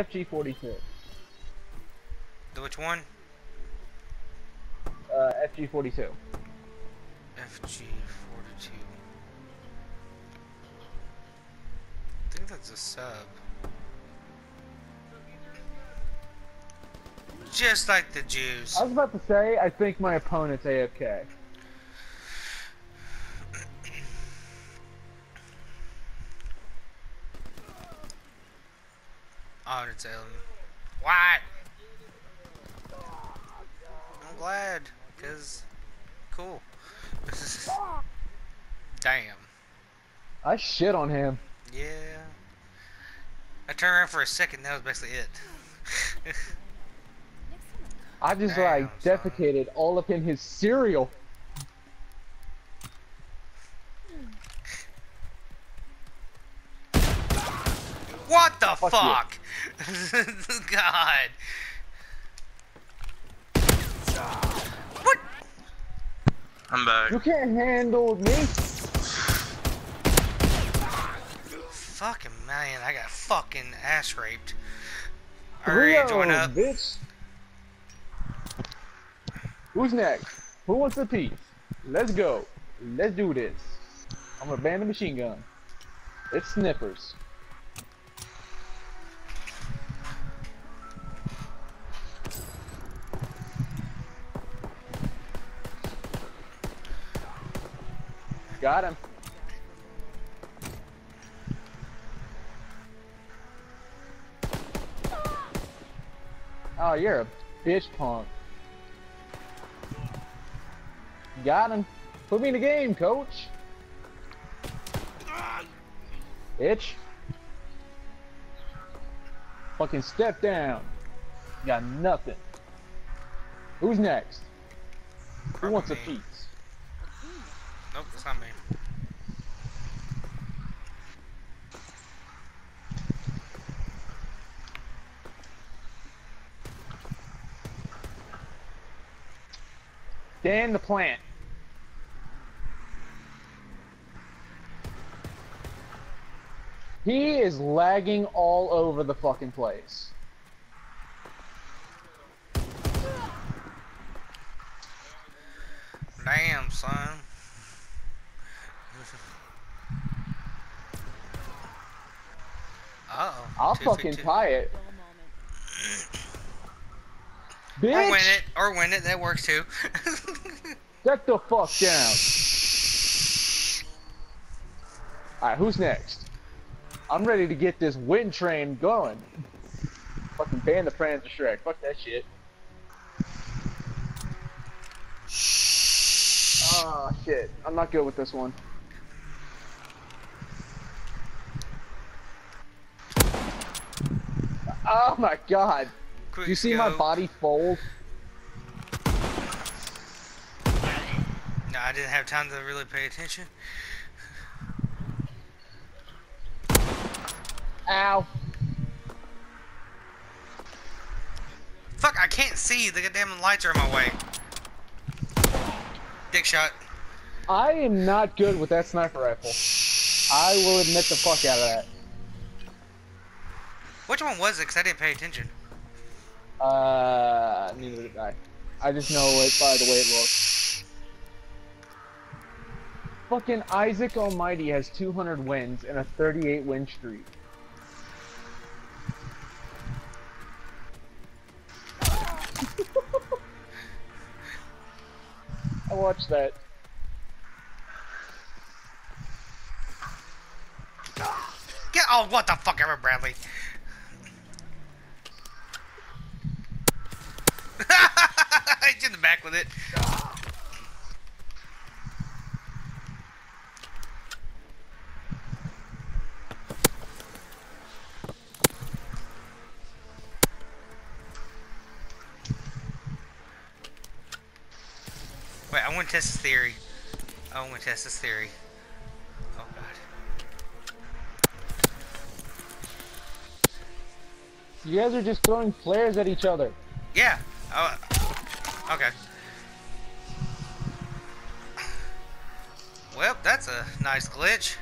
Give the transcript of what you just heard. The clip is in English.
FG42. The which one? Uh, FG42. FG42. I think that's a sub. Just like the Jews. I was about to say, I think my opponent's AFK. Oh, it's Ellen. What? I'm glad, cause cool. Damn. I shit on him. Yeah. I turned around for a second. That was basically it. I just Damn, like son. defecated all up in his cereal. What the Fuck fuck? you. God. What? I'm back. You can't handle me. Fucking man, I got fucking ass raped. Alright, join Rio, up. bitch. Who's next? Who wants a piece? Let's go. Let's do this. I'm gonna ban the machine gun. It's snippers. Got him. Oh, you're a bitch punk. Got him. Put me in the game, coach. Bitch. Fucking step down. Got nothing. Who's next? Who wants a piece? Nope, it's not me. Dan the plant. He is lagging all over the fucking place. Damn, son. Uh oh. I'll fucking tie it. Bitch! Or win it. Or win it. That works too. Get the fuck down. Alright, who's next? I'm ready to get this wind train going. Fucking ban the Panzerschreck. Fuck that shit. Oh shit. I'm not good with this one. Oh my god. Quick Do you see my body fold? No, I didn't have time to really pay attention. Ow. Fuck, I can't see. The goddamn lights are in my way. Dick shot. I am not good with that sniper rifle. I will admit the fuck out of that. Which one was it? Because I didn't pay attention. Uh, neither did I. I just know it by the way it looks. Fucking Isaac Almighty has 200 wins and a 38 win streak. I watched that. Get oh what the fuck ever Bradley. In the back with it. Wait, I want to test this theory. I want to test this theory. Oh god. You guys are just throwing flares at each other. Yeah. Oh, okay. Well, that's a nice glitch.